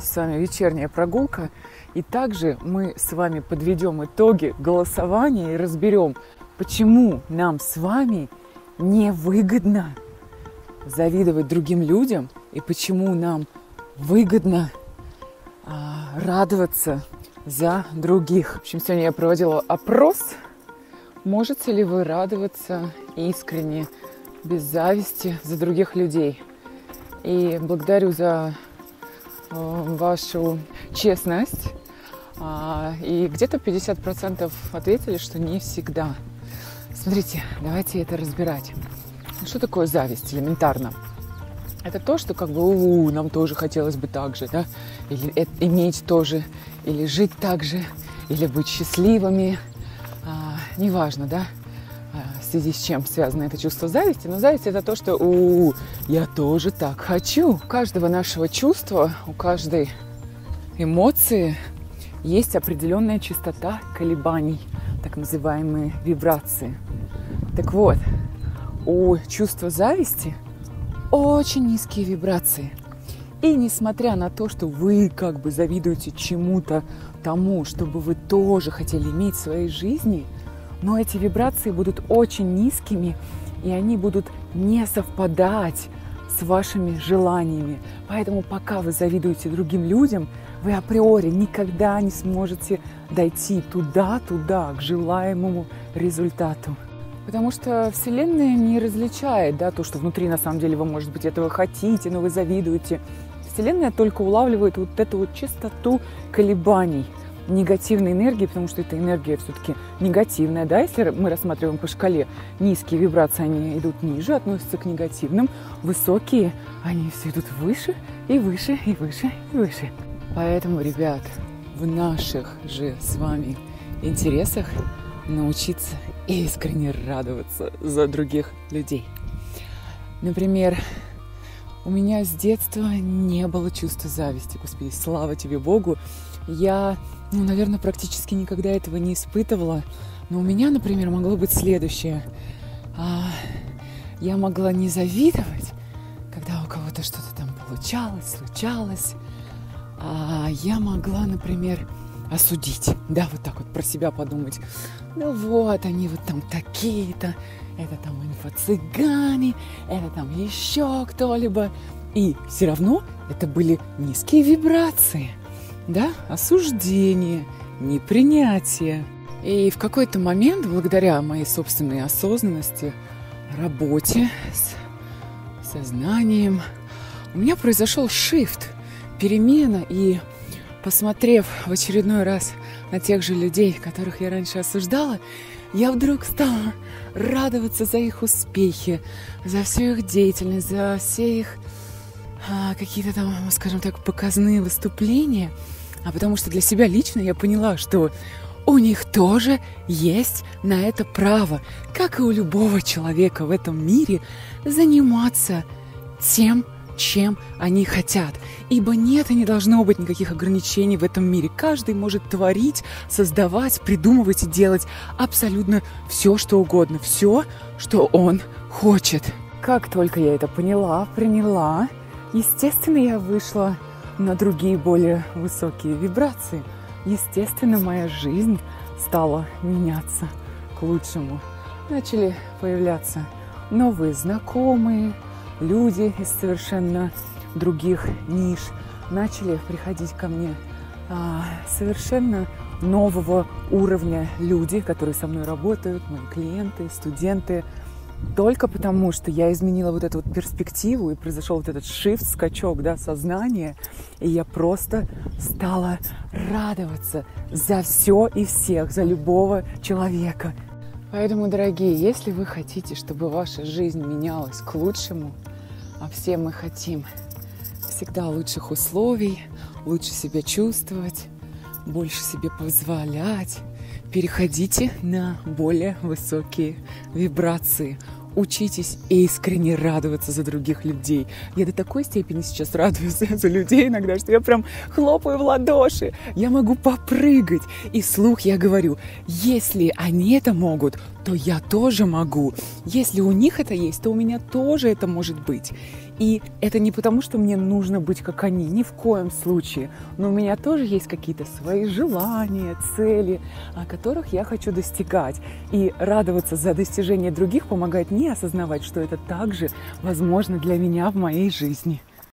с вами вечерняя прогулка. И также мы с вами подведем итоги голосования и разберем, почему нам с вами невыгодно завидовать другим людям и почему нам выгодно а, радоваться за других. В общем, сегодня я проводила опрос. Можете ли вы радоваться искренне, без зависти за других людей? И благодарю за вашу честность. А, и где-то 50% ответили, что не всегда. Смотрите, давайте это разбирать. Что такое зависть элементарно? Это то, что как бы у, нам тоже хотелось бы так же, да, или это, иметь тоже, или жить так же, или быть счастливыми, а, неважно, да, связи с чем связано это чувство зависти, но зависть это то, что у, я тоже так хочу. У каждого нашего чувства, у каждой эмоции есть определенная частота колебаний, так называемые вибрации. Так вот, у чувства зависти очень низкие вибрации. И несмотря на то, что вы как бы завидуете чему-то тому, чтобы вы тоже хотели иметь в своей жизни, но эти вибрации будут очень низкими, и они будут не совпадать с вашими желаниями. Поэтому пока вы завидуете другим людям, вы априори никогда не сможете дойти туда-туда, к желаемому результату. Потому что Вселенная не различает да, то, что внутри на самом деле вы, может быть, этого хотите, но вы завидуете. Вселенная только улавливает вот эту вот частоту колебаний негативной энергии, потому что эта энергия все-таки негативная, да, если мы рассматриваем по шкале, низкие вибрации, они идут ниже, относятся к негативным, высокие, они все идут выше и выше и выше и выше. Поэтому, ребят, в наших же с вами интересах научиться искренне радоваться за других людей. Например, у меня с детства не было чувства зависти. Господи, слава тебе, Богу. Я, ну, наверное, практически никогда этого не испытывала. Но у меня, например, могло быть следующее. А, я могла не завидовать, когда у кого-то что-то там получалось, случалось. А я могла, например, осудить, да, вот так вот про себя подумать. Ну вот, они вот там такие-то, это там инфо-цыгане, это там еще кто-либо. И все равно это были низкие вибрации, да, осуждение, непринятие. И в какой-то момент, благодаря моей собственной осознанности, работе с сознанием, у меня произошел шифт, перемена, и посмотрев в очередной раз на тех же людей, которых я раньше осуждала, я вдруг стала радоваться за их успехи, за всю их деятельность, за все их а, какие-то там, скажем так, показные выступления. А потому что для себя лично я поняла, что у них тоже есть на это право, как и у любого человека в этом мире, заниматься тем, чем они хотят. Ибо нет и не должно быть никаких ограничений в этом мире. Каждый может творить, создавать, придумывать и делать абсолютно все, что угодно. Все, что он хочет. Как только я это поняла, приняла, естественно, я вышла на другие более высокие вибрации. Естественно, моя жизнь стала меняться к лучшему. Начали появляться новые знакомые, люди из совершенно других ниш начали приходить ко мне а, совершенно нового уровня люди, которые со мной работают, мои клиенты, студенты, только потому, что я изменила вот эту вот перспективу и произошел вот этот shift, скачок, да, сознания, и я просто стала радоваться за все и всех, за любого человека. Поэтому, дорогие, если вы хотите, чтобы ваша жизнь менялась к лучшему, а все мы хотим всегда лучших условий, лучше себя чувствовать, больше себе позволять. Переходите на более высокие вибрации. Учитесь искренне радоваться за других людей. Я до такой степени сейчас радуюсь за людей иногда, что я прям хлопаю в ладоши. Я могу попрыгать. И слух я говорю, если они это могут, то я тоже могу. Если у них это есть, то у меня тоже это может быть. И это не потому, что мне нужно быть как они, ни в коем случае. Но у меня тоже есть какие-то свои желания, цели, о которых я хочу достигать. И радоваться за достижение других помогает мне осознавать, что это также возможно для меня в моей жизни.